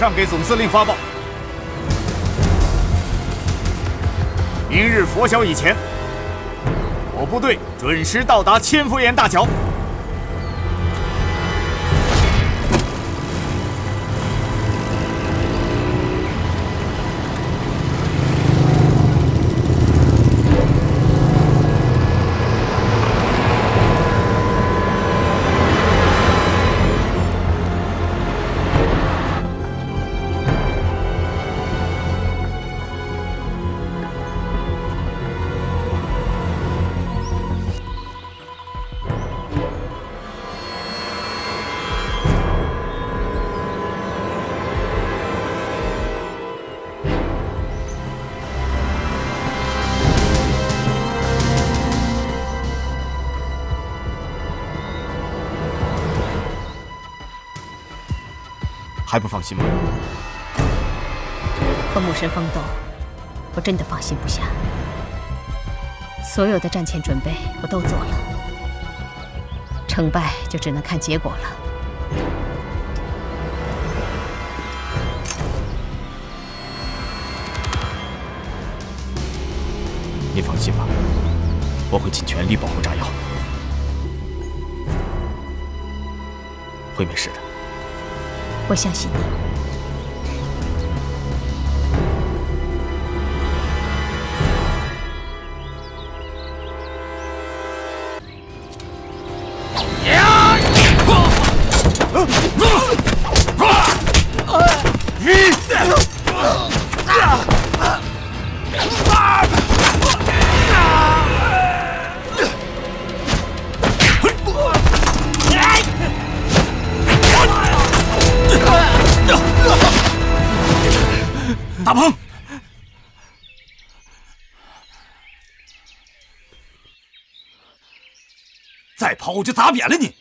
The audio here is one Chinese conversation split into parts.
上给总司令发报。明日拂晓以前，我部队准时到达千佛岩大桥。还不放心吗？和牧神风斗，我真的放心不下。所有的战前准备我都做了，成败就只能看结果了。你放心吧，我会尽全力保护炸药，会没事的。我相信你。我就砸扁了你！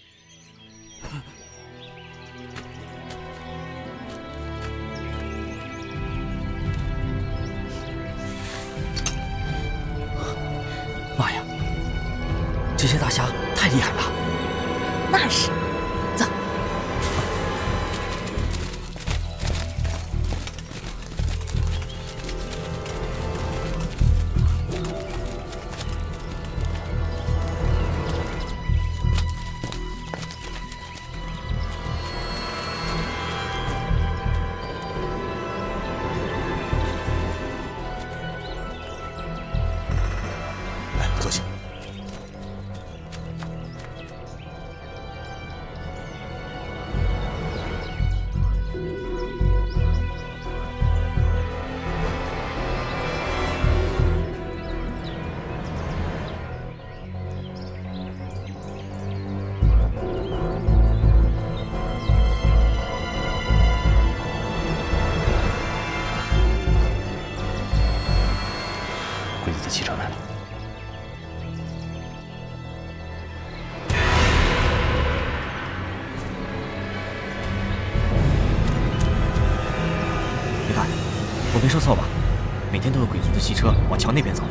桥那边走。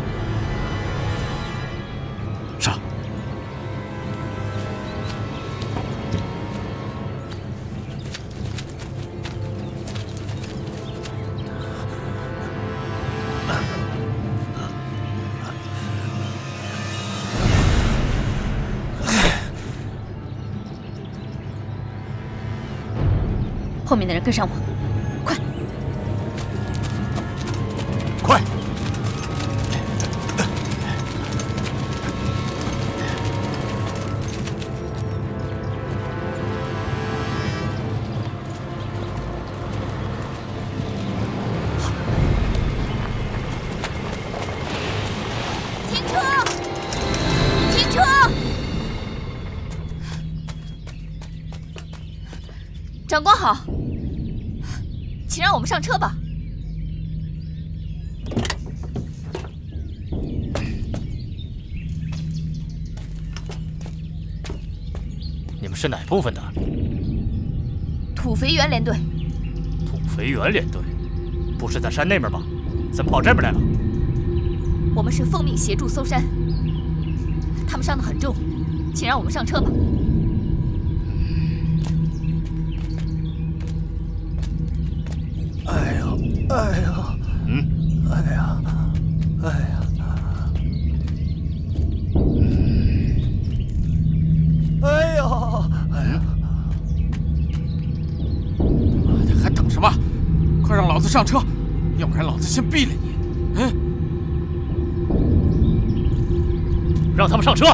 是。后面的人跟上我。上车吧。你们是哪部分的？土肥原联队。土肥原联队，不是在山那边吗？怎么跑这边来了？我们是奉命协助搜山。他们伤得很重，请让我们上车吧。老子上车要不然老子先毙了你。嗯。让他们上车。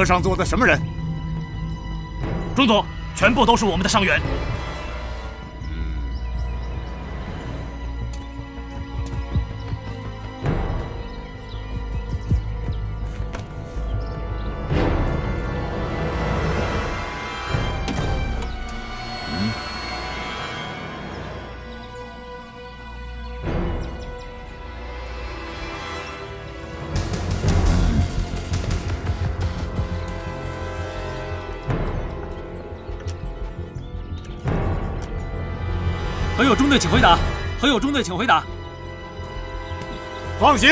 车上坐的什么人？中佐全部都是我们的伤员。中队，请回答。何有中队，请回答。放行。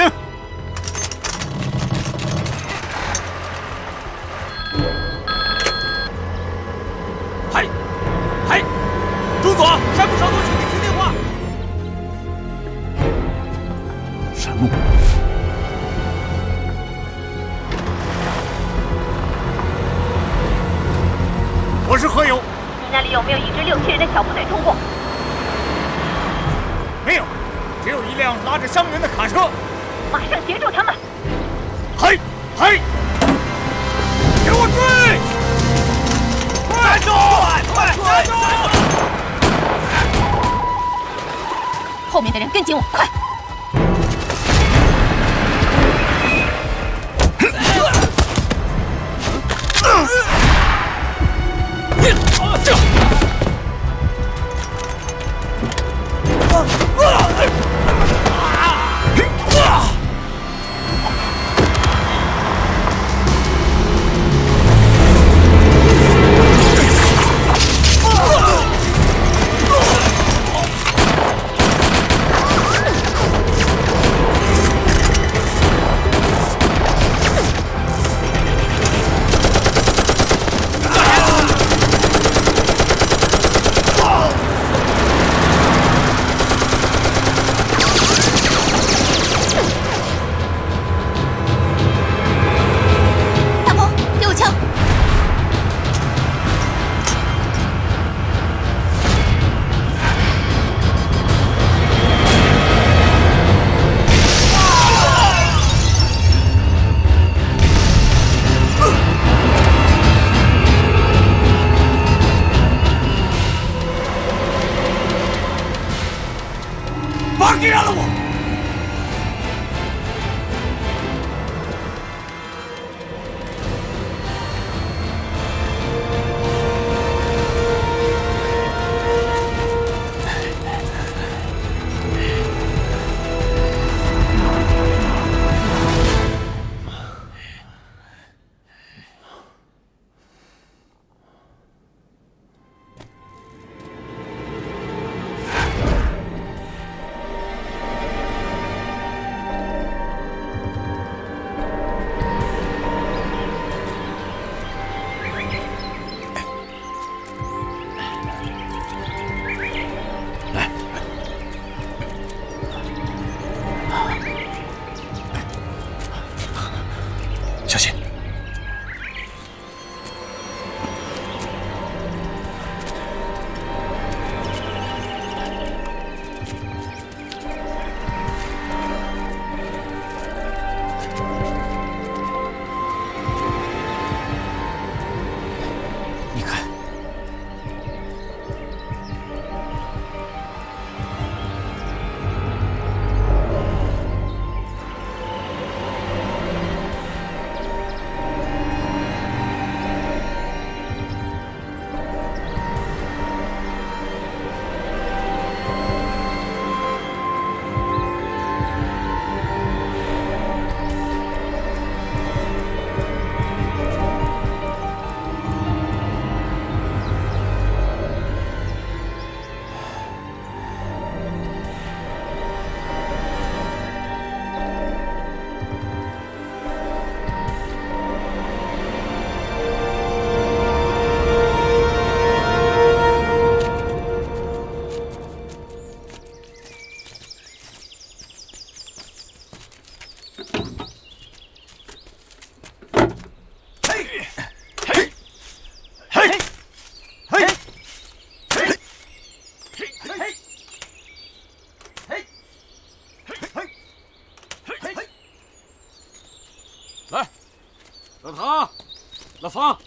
老方，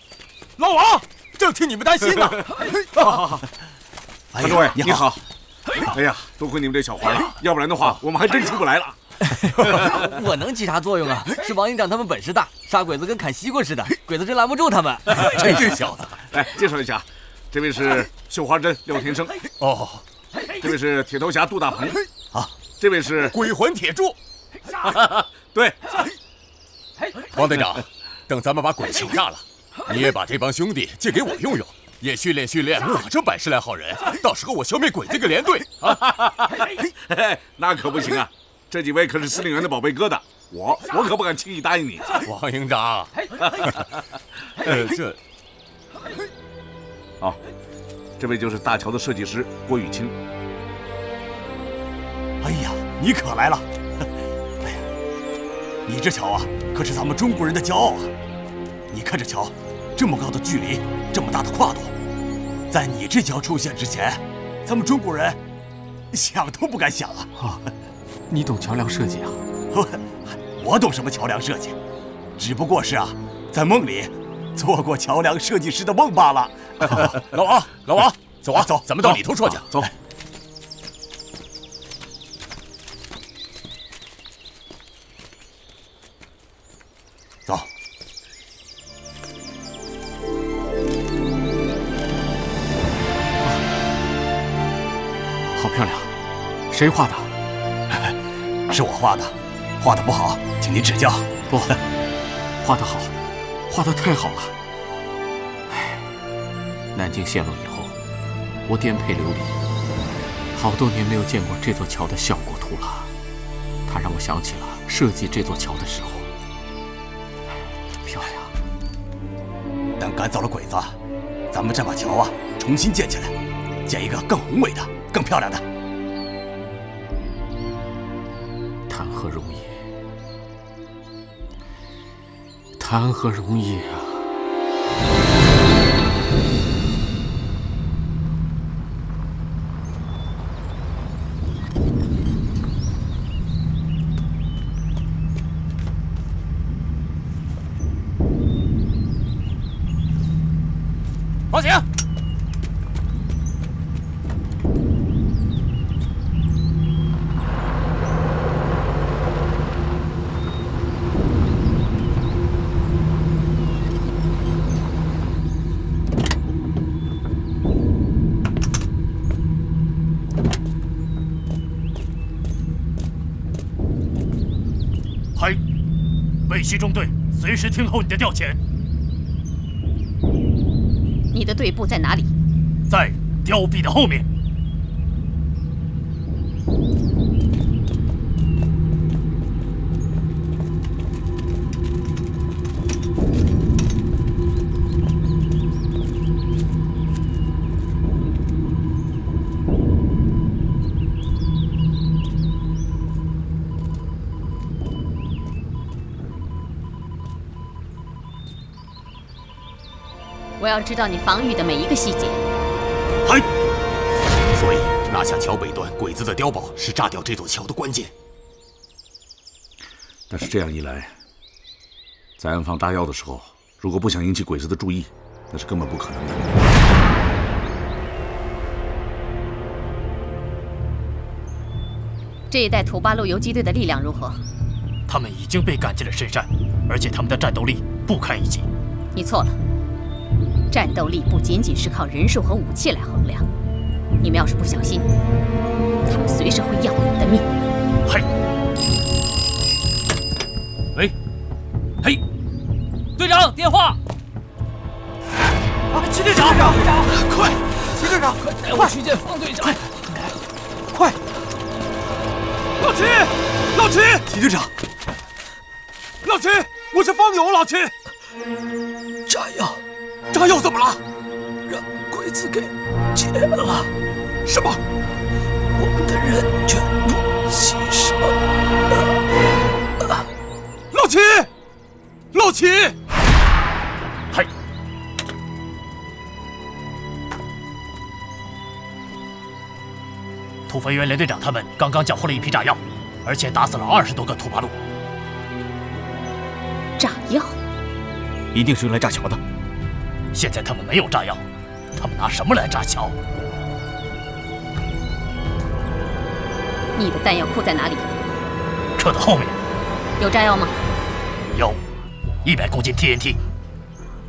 老王，正替你们担心呢。哎，各位，你好。哎呀，多亏你们这小环了，要不然的话，我们还真出不来了。我能起啥作用啊？是王营长他们本事大，杀鬼子跟砍西瓜似的，鬼子真拦不住他们。真是小子！来介绍一下，这位是绣花针廖天生。哦，这位是铁头侠杜大鹏。啊，这位是鬼魂铁柱。对，王队长，等咱们把鬼请下了，你也把这帮兄弟借给我用用。也训练训练我这百十来号人，到时候我消灭鬼子个连队啊！那可不行啊！这几位可是司令员的宝贝疙瘩，我我可不敢轻易答应你。王营长，呃，这……哦，这位就是大桥的设计师郭雨清。哎呀，你可来了！哎呀，你这桥啊，可是咱们中国人的骄傲啊！你看这桥，这么高的距离，这么大的跨度。在你这条出现之前，咱们中国人想都不敢想啊！啊，你懂桥梁设计啊？我懂什么桥梁设计？只不过是啊，在梦里做过桥梁设计师的梦罢了。老王，老王，走啊，走，咱们到里头说去。走。漂亮谁画的？是我画的，画的不好，请您指教。不，画的好，画的太好了。哎，南京陷落以后，我颠沛流离，好多年没有见过这座桥的效果图了。它让我想起了设计这座桥的时候。漂亮。等赶走了鬼子，咱们再把桥啊重新建起来，建一个更宏伟的、更漂亮的。谈何容易谈何容易啊！放行。北西中队随时听候你的调遣。你的队部在哪里？在凋壁的后面。要知道你防御的每一个细节。嗨！所以拿下桥北端鬼子的碉堡是炸掉这座桥的关键。但是这样一来，在安放炸药的时候，如果不想引起鬼子的注意，那是根本不可能的。这一带土八路游击队的力量如何？他们已经被赶进了深山，而且他们的战斗力不堪一击。你错了。战斗力不仅仅是靠人数和武器来衡量，你们要是不小心，他们随时会要你们的命。嘿，喂，嘿，队长电话。啊，齐队长，队长快，齐队长，快带我去见方队长，快！老齐，老齐，齐队长，老齐，我是方勇，老齐。炸药。炸药怎么了？让鬼子给劫了！什么？我们的人全部牺牲了！老齐，老齐！嗨！土肥原连队长他们刚刚缴获了一批炸药，而且打死了二十多个土八路。炸药？一定是用来炸桥的。现在他们没有炸药，他们拿什么来炸桥？你的弹药库在哪里？车的后面有炸药吗？有，一百公斤 TNT。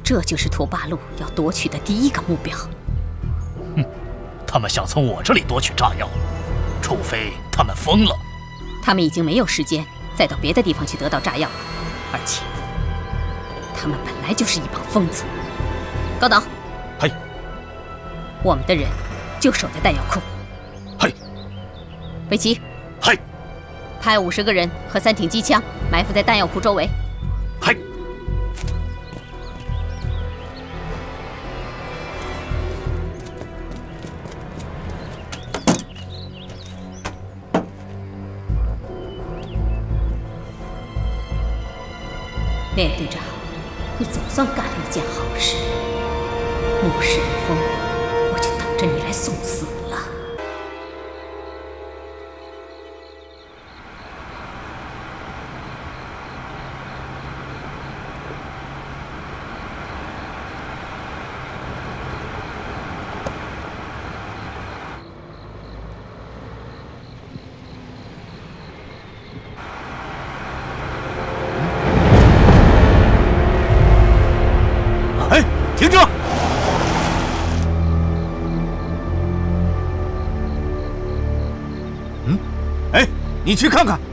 这就是土八路要夺取的第一个目标。哼，他们想从我这里夺取炸药，除非他们疯了。他们已经没有时间再到别的地方去得到炸药了，而且他们本来就是一帮疯子。高导，嘿，我们的人就守在弹药库。嘿，北齐，嘿，派五十个人和三挺机枪埋伏在弹药库周围。嘿。连队长，你总算干了一件好事。穆神风，我就等着你来送死。你去看看。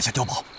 拿下碉堡。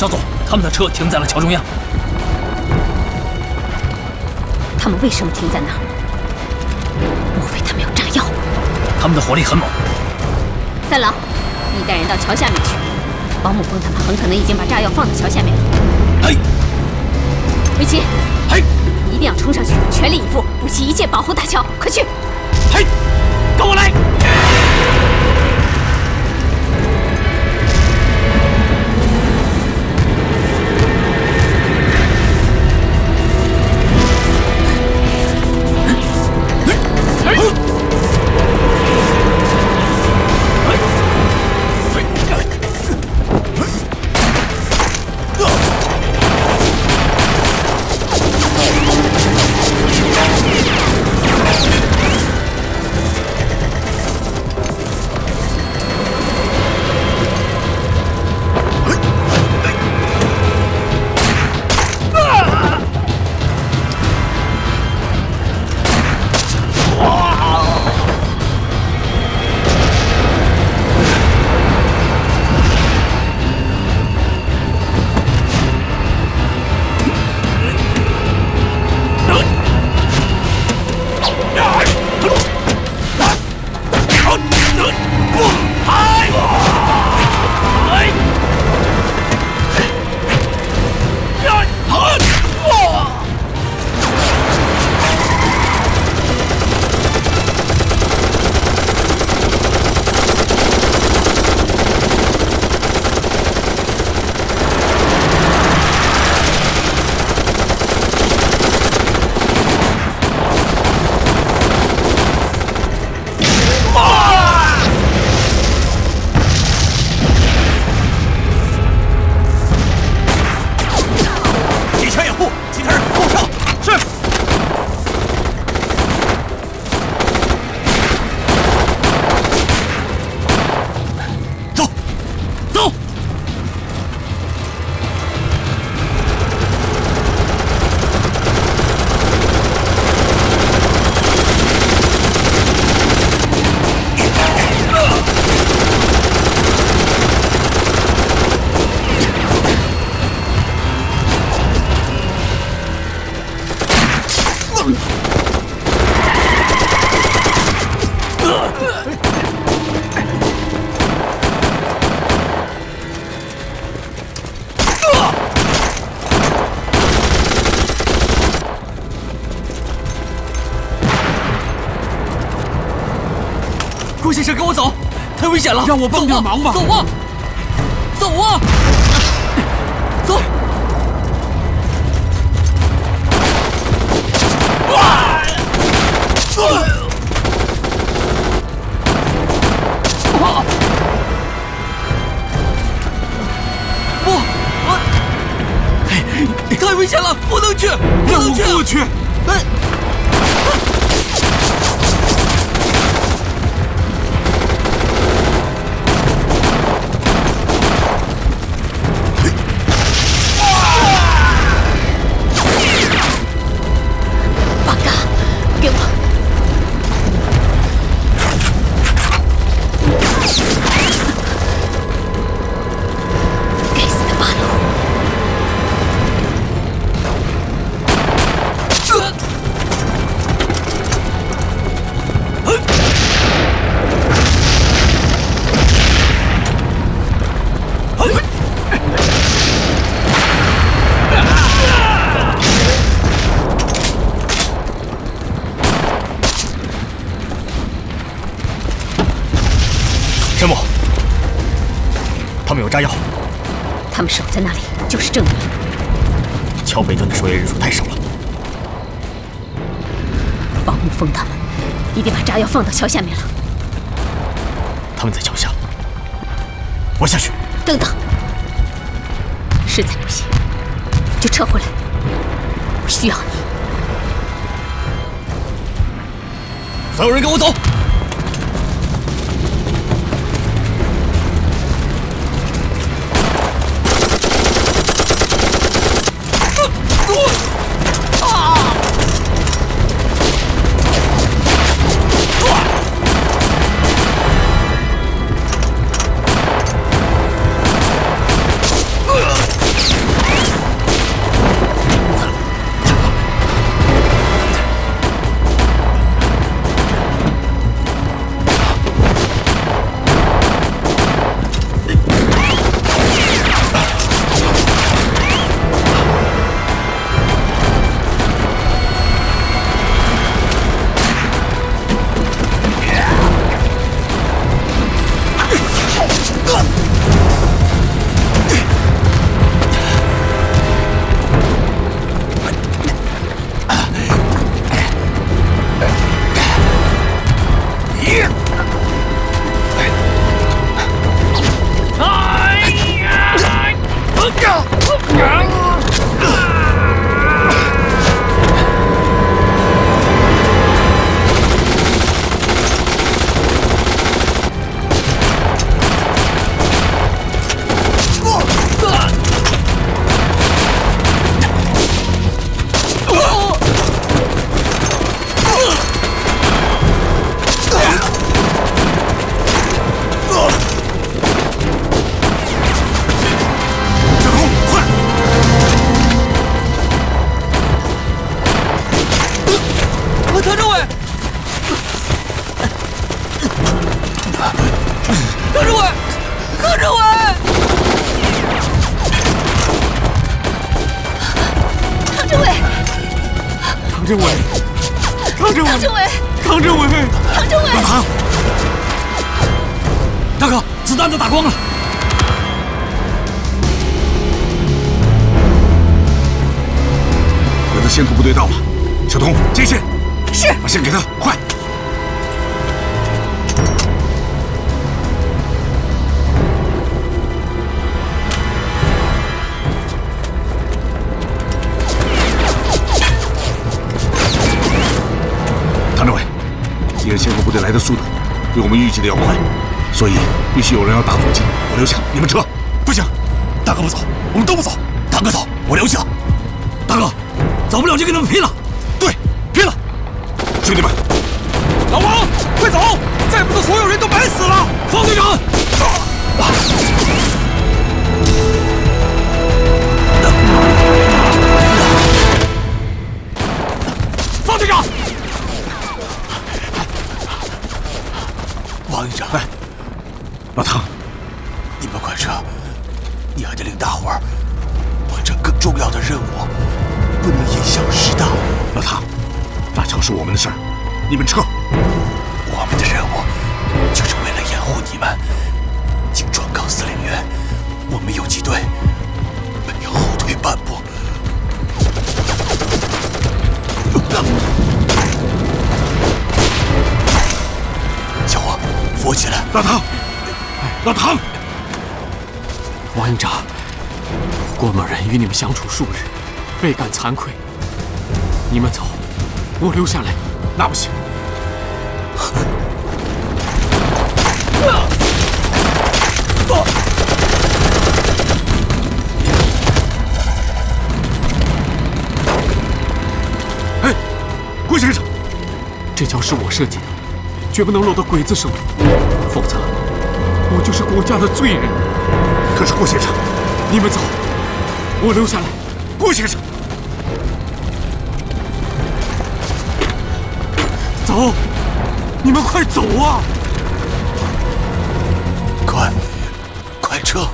少佐，他们的车停在了桥中央。他们为什么停在那儿？莫非他们有炸药？他们的火力很猛。三郎，你带人到桥下面去。王木峰他们很可能已经把炸药放在桥下面了。嘿，维奇，嘿，一定要冲上去，全力以赴，不惜一切保护大桥。快去！嘿，跟我来。让我帮点忙吧。走啊，走啊，在那里就是证明桥北端的守夜人数太少了。把木封他们一定把炸药放到桥下面了。他们在桥下。我下去。等等。实在不行就撤回来。我需要你。所有人跟我走。老唐，老唐，王营长，郭某人与你们相处数日，倍感惭愧。你们走，我留下来，那不行。哎，郭先生，这桥是我设计的。绝不能落到鬼子手里，否则我就是国家的罪人。可是郭先生，你们走，我留下来。郭先生，走，你们快走啊！快，快撤！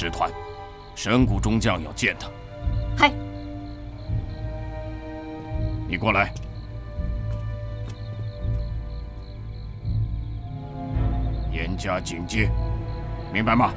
师团。神谷中将要见他。嗨，你过来。严加警戒，明白吗？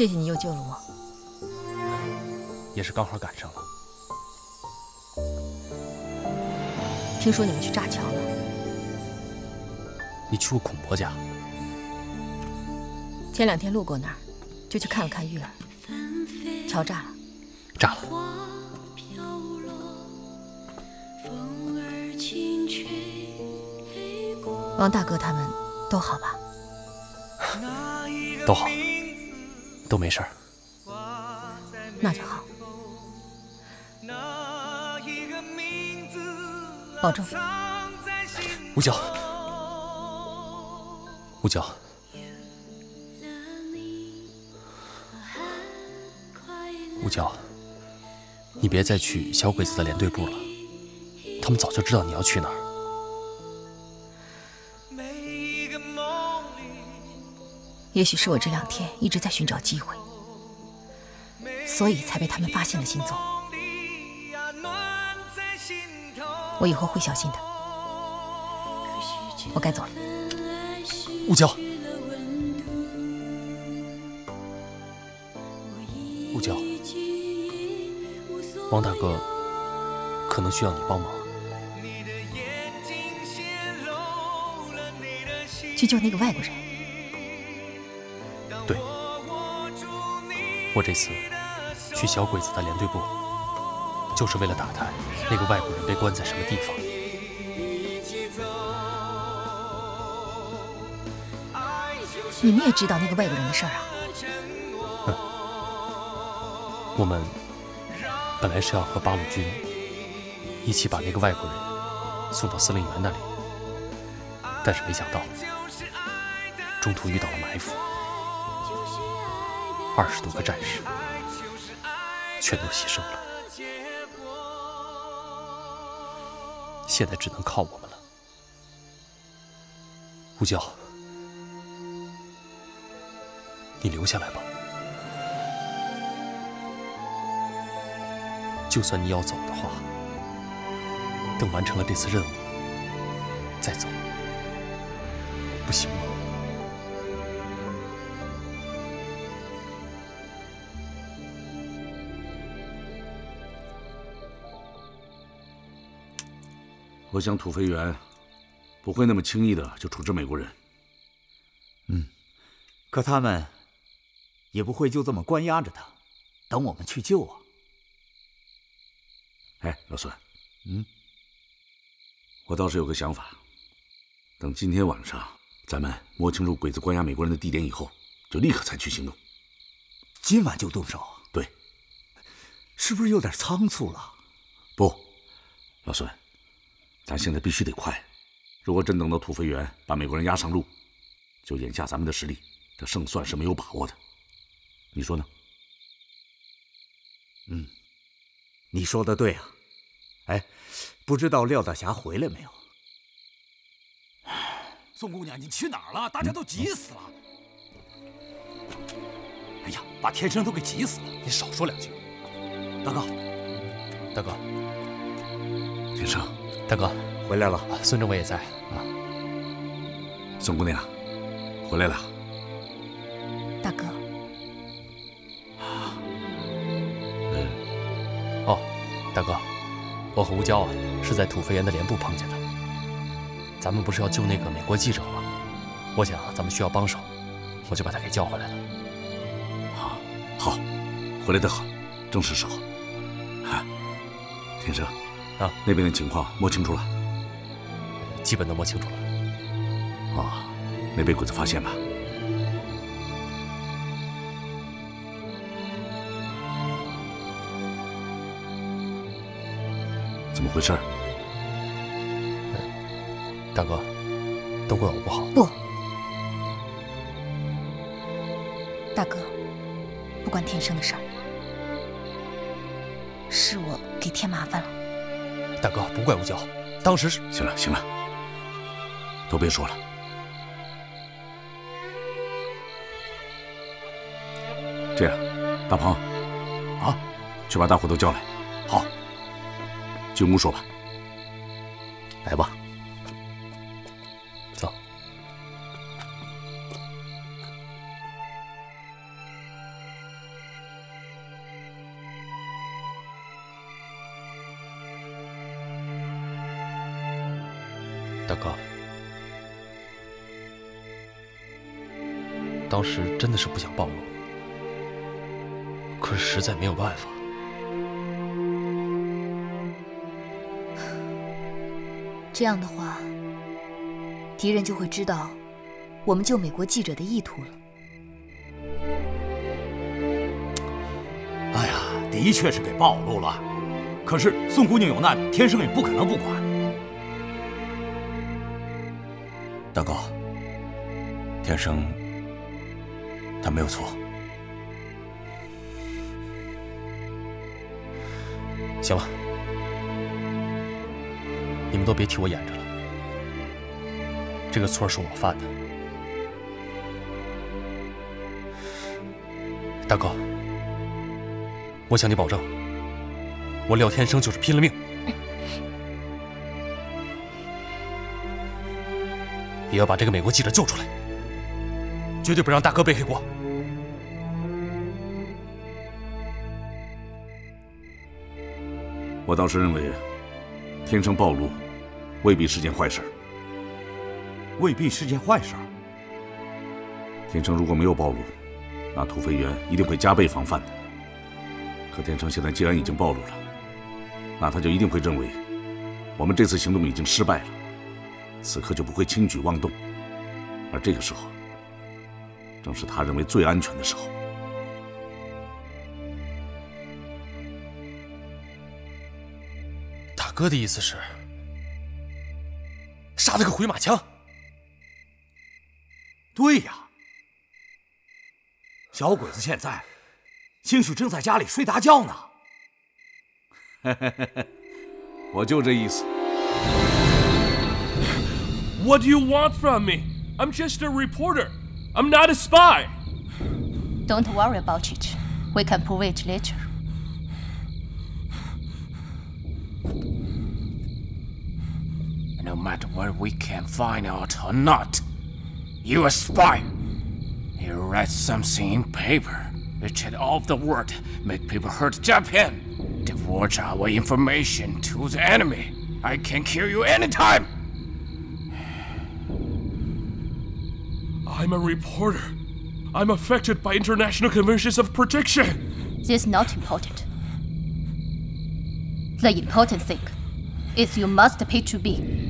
谢谢你又救了我。也是刚好赶上了。听说你们去炸桥了，你去过孔伯家？前两天路过那儿，就去看了看玉儿。桥炸了，炸了。王大哥他们都好吧？都好，都没事儿。那就好。保重。吴娇，吴娇，吴娇，你别再去小鬼子的连队部了，他们早就知道你要去哪儿。也许是我这两天一直在寻找机会，所以才被他们发现了行踪。我以后会小心的。我该走了。吴娇，吴娇，王大哥可能需要你帮忙，去救那个外国人。我这次去小鬼子的连队部，就是为了打探那个外国人被关在什么地方。你们也知道那个外国人的事儿啊？嗯，我们本来是要和八路军一起把那个外国人送到司令员那里，但是没想到中途遇到了埋伏，二十多个战士全都牺牲了，现在只能靠我们了，吴娇。你留下来吧，就算你要走的话，等完成了这次任务再走，不行吗？我想土肥原不会那么轻易的就处置美国人。嗯，可他们。也不会就这么关押着他，等我们去救啊！哎，老孙，嗯，我倒是有个想法，等今天晚上咱们摸清楚鬼子关押美国人的地点以后，就立刻采取行动。今晚就动手？对，是不是有点仓促了？不，老孙，咱现在必须得快。如果真等到土肥原把美国人押上路，就眼下咱们的实力，这胜算是没有把握的。你说呢？嗯，你说的对啊。哎，不知道廖大侠回来没有？宋姑娘，你去哪儿了？大家都急死了。哎呀，把天生都给急死了！你少说两句。大哥，大哥，天生，大哥回来了。孙政委也在啊。宋姑娘，回来了。大哥。哦大哥，我和吴娇啊是在土肥原的连部碰见的。咱们不是要救那个美国记者吗？我想咱们需要帮手，我就把他给叫回来了。好，好，回来的好，正是时候。啊，天生，啊，那边的情况摸清楚了？基本都摸清楚了。啊，没被鬼子发现吧？怎么回事？大哥，都怪我不好。不，大哥，不关天生的事儿，是我给添麻烦了。大哥，不怪吴娇，当时是……行了，行了，都别说了。这样，大鹏，啊，去把大伙都叫来。好。进屋说吧。是不想暴露，可是实在没有办法。这样的话，敌人就会知道我们救美国记者的意图了。哎呀，的确是给暴露了。可是宋姑娘有难，天生也不可能不管。大哥，天生他没有错。行了，你们都别替我演着了。这个错是我犯的，大哥，我向你保证，我廖天生就是拼了命，也要把这个美国记者救出来，绝对不让大哥背黑锅。我倒是认为，天生暴露未必是件坏事。未必是件坏事。天成如果没有暴露，那土肥原一定会加倍防范的。可天成现在既然已经暴露了，那他就一定会认为我们这次行动已经失败了，此刻就不会轻举妄动。而这个时候，正是他认为最安全的时候。哥的意思是，杀他个回马枪。对呀，小鬼子现在兴许正在家里睡大觉呢。我就这意思。What do you want from me? I'm just a reporter. I'm not a spy. Don't worry about it. We can prove it later. No matter what we can find out or not. You a spy! You write something in paper, betray all the world, make people hurt Japan, divulge our information to the enemy. I can kill you anytime! I'm a reporter. I'm affected by international conventions of protection. This is not important. The important thing is you must pay to be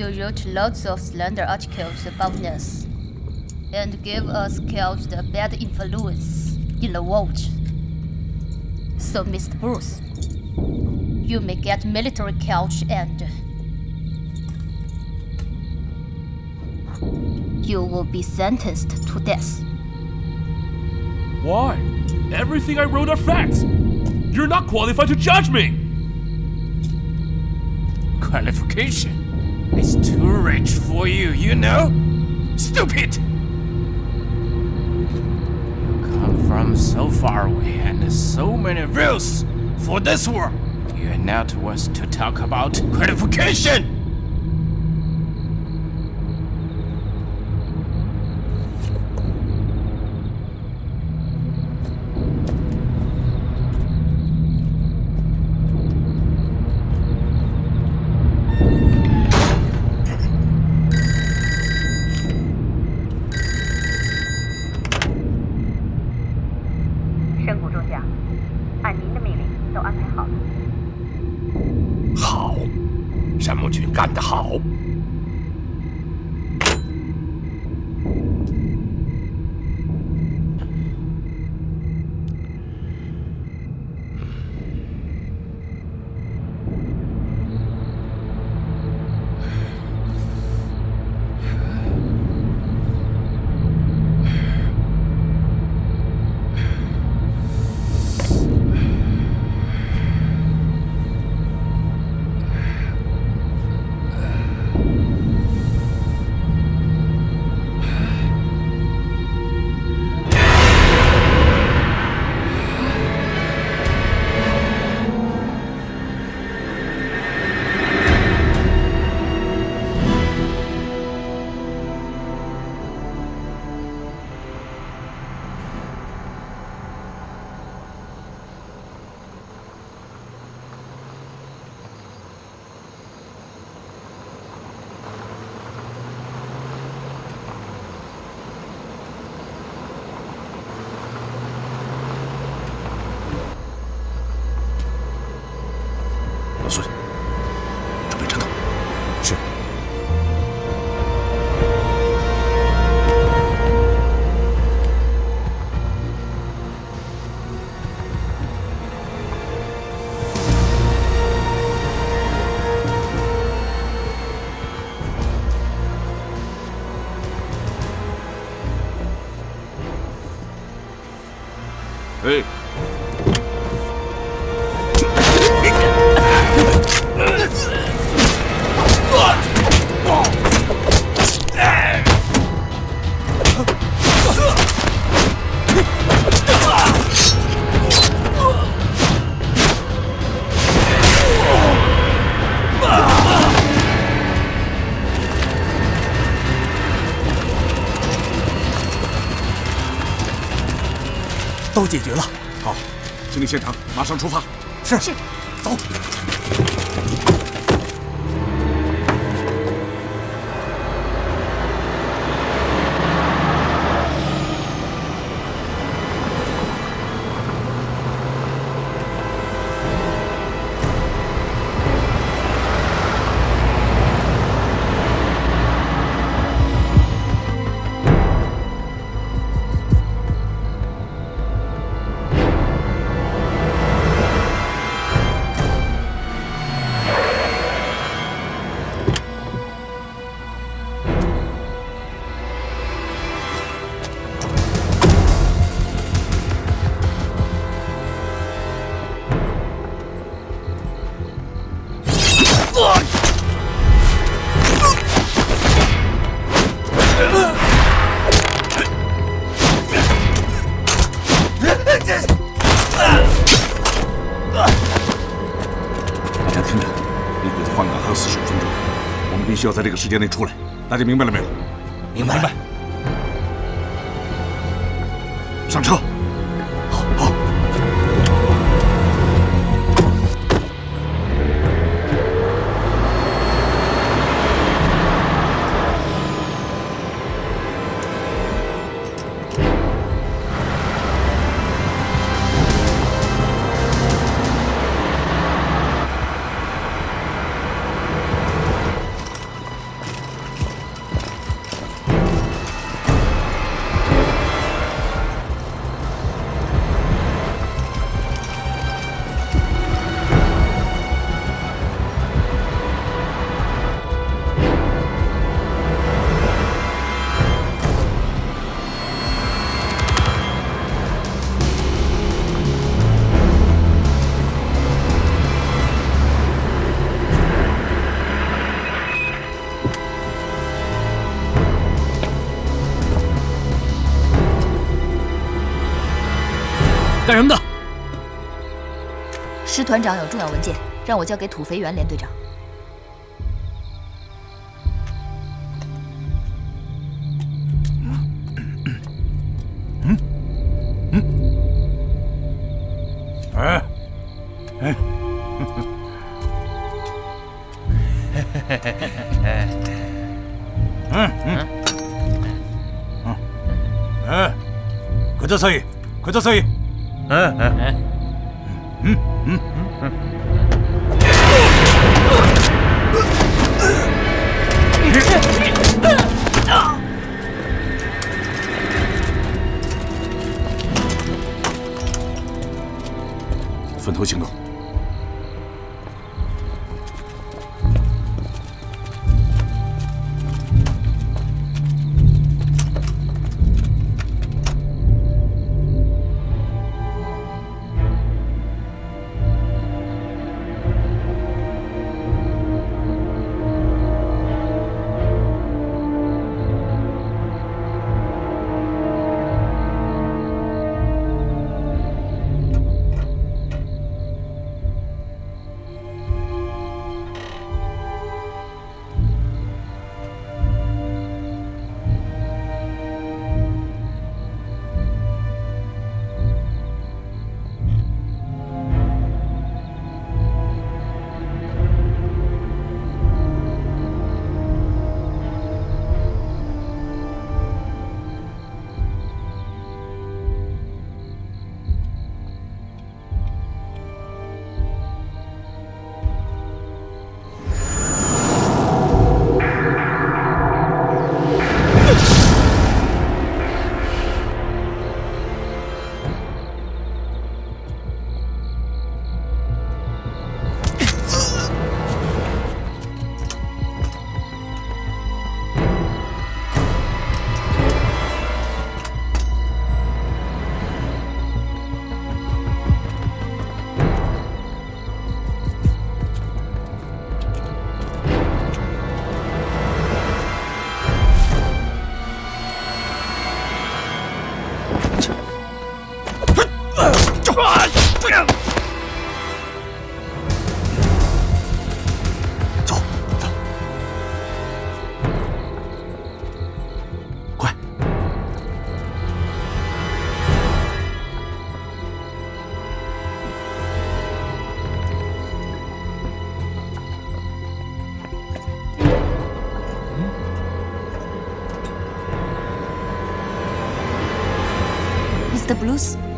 You wrote lots of slender articles about us and gave us kills the bad influence in the world. So, Mr. Bruce, you may get military couch and you will be sentenced to death. Why? Everything I wrote are facts. You're not qualified to judge me. Qualification? It's too rich for you, you know? Stupid! You come from so far away and so many rules for this war. You're not worth to talk about qualification! 山木君干得好。都解决了。好，清理现场，马上出发。是是，走。时间内出来。大家明白了没有？明白。明白。团长有重要文件，让我交给土肥原连队长。嗯嗯，哎哎，嗯嗯嗯，哎，ください、ください。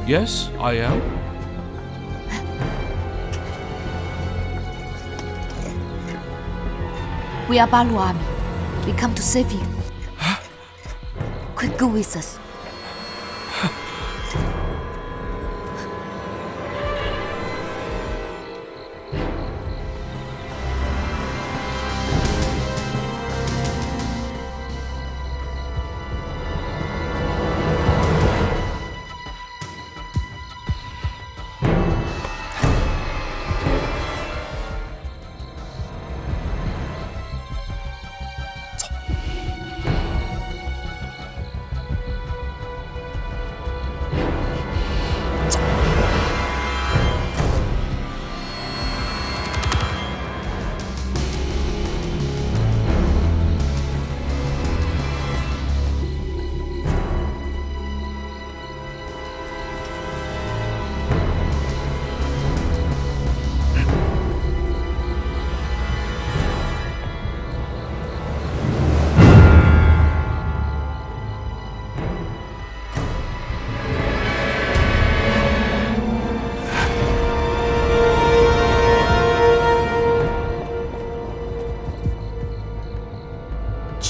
Yes, I am. We are Balu Army. We come to save you. Quick, go with us.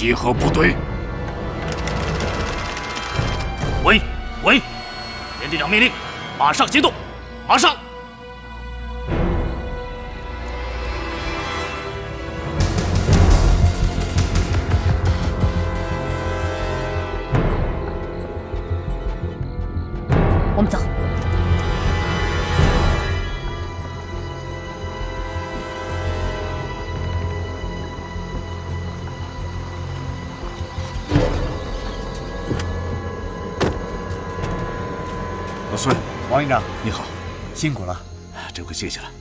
集合部队。喂喂，连队长命令，马上行动，孙，王营长，你好，辛苦了，这回谢谢了，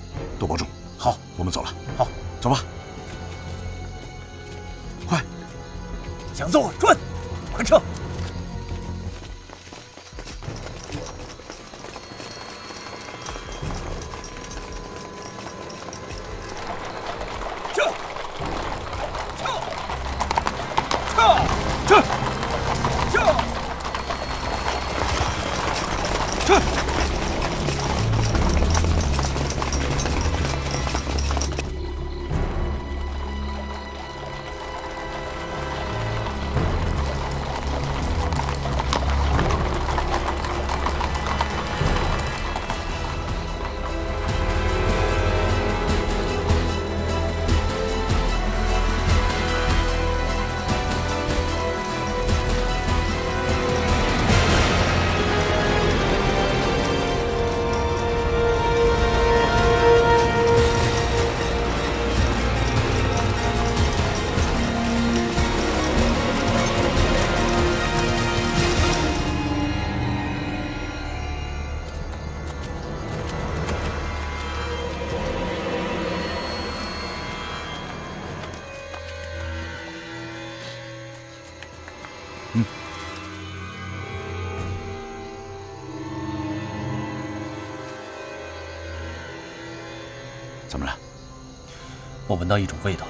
我闻到一种味道，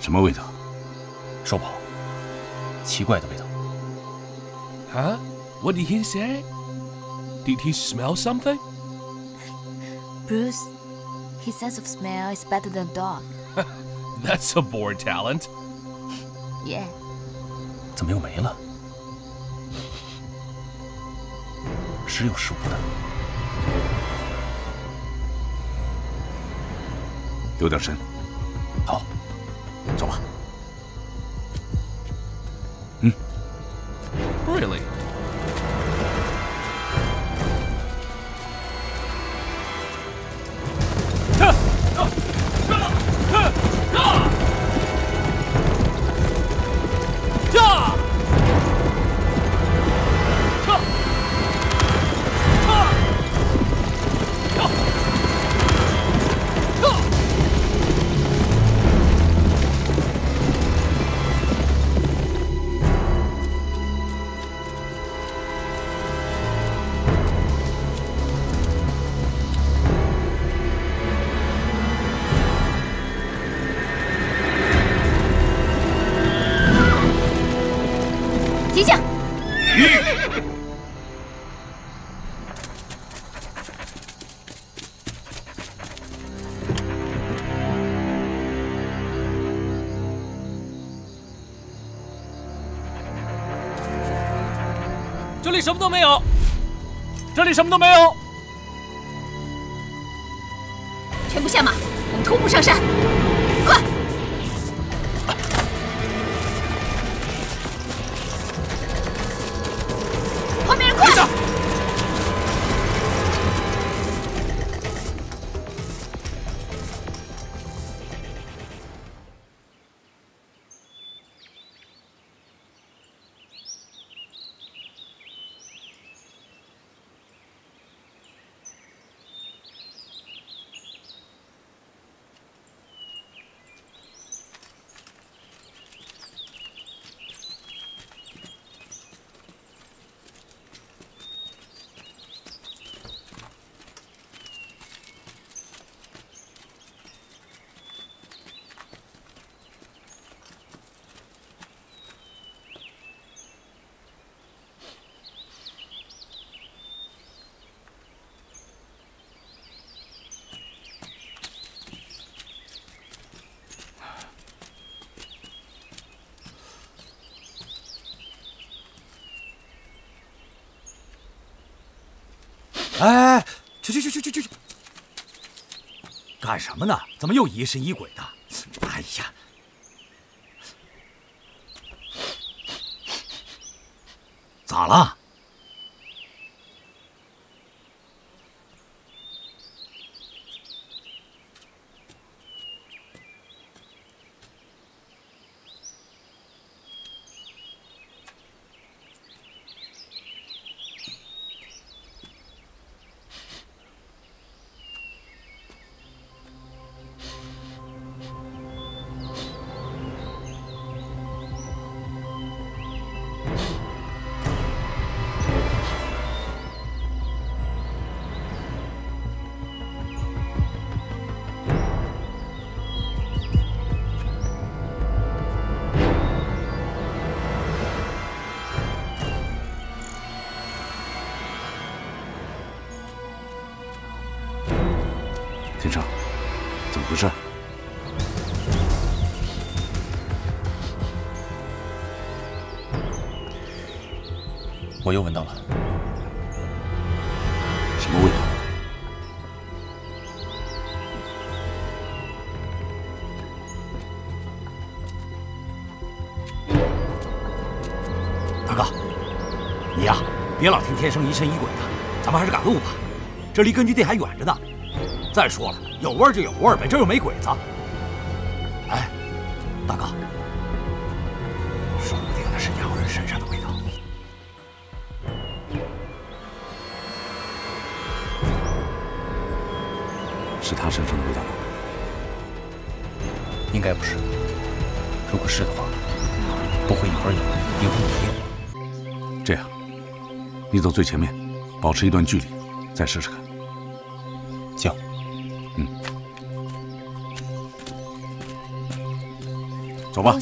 什么味道？说不好，奇怪的味道。Huh? What did he say? Did he smell something? Bruce, his sense of smell is better than a dog. That's a born talent. Yeah. 怎么又没了？时有时无的。留点神。好，什么都没有，这里什么都没有。全部下马，我们徒步上山，去去去去去去去！干什么呢？怎么又疑神疑鬼的？我又闻到了，什么味道？大哥，你呀，别老听天生疑神疑鬼的，咱们还是赶路吧。这离根据地还远着呢。再说了，有味就有味呗，这又没鬼子。最前面，保持一段距离，再试试看。行。嗯。走吧。